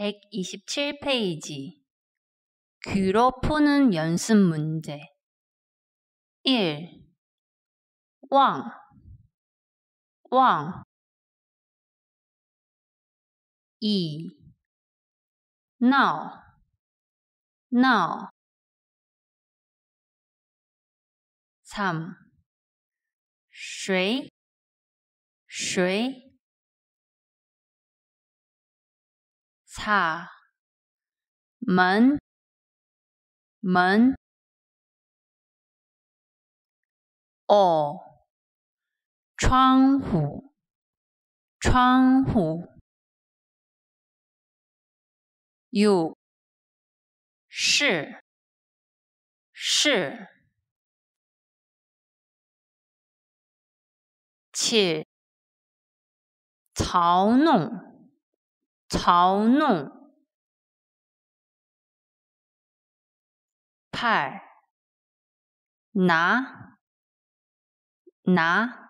127페이지. 귀로 푸는 연습 문제. 1. 왕, 왕. 2. now, now 3. 水,水他门，门哦窗户，窗户有是，是且嘲弄。嘲弄，派，拿，拿。